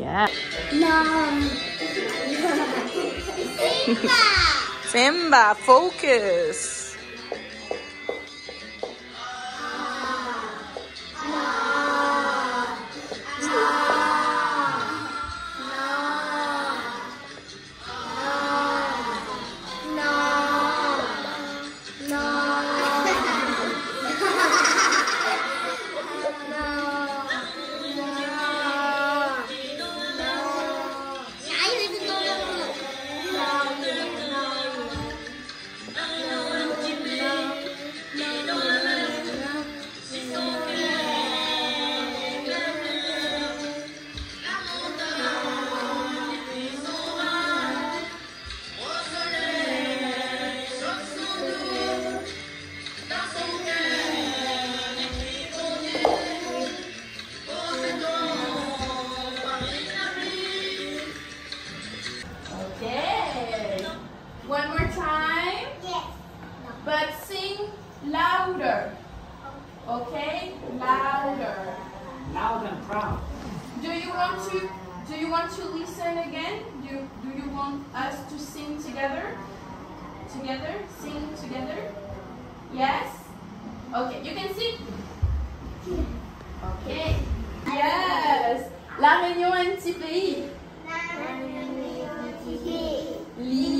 Yeah. No. Simba, focus. Okay? Louder. Loud and proud. Do you want to do you want to listen again? Do do you want us to sing together? Together? Sing together? Yes? Okay, you can sing. Okay. Yes. La Réunion un petit pays. La Réunion, un Li, les,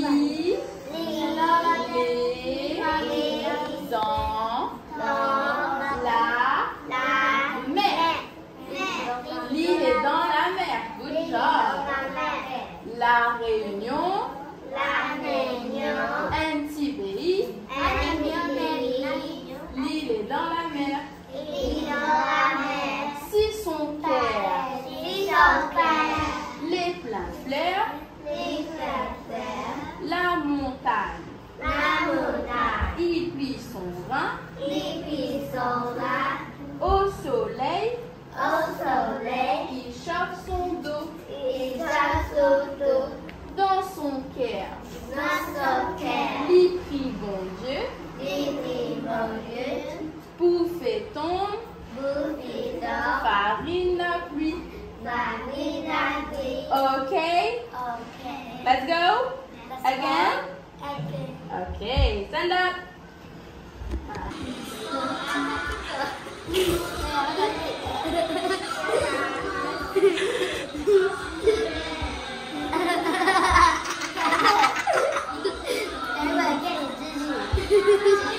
Leia. Let's go. Again? Again. Okay, stand up.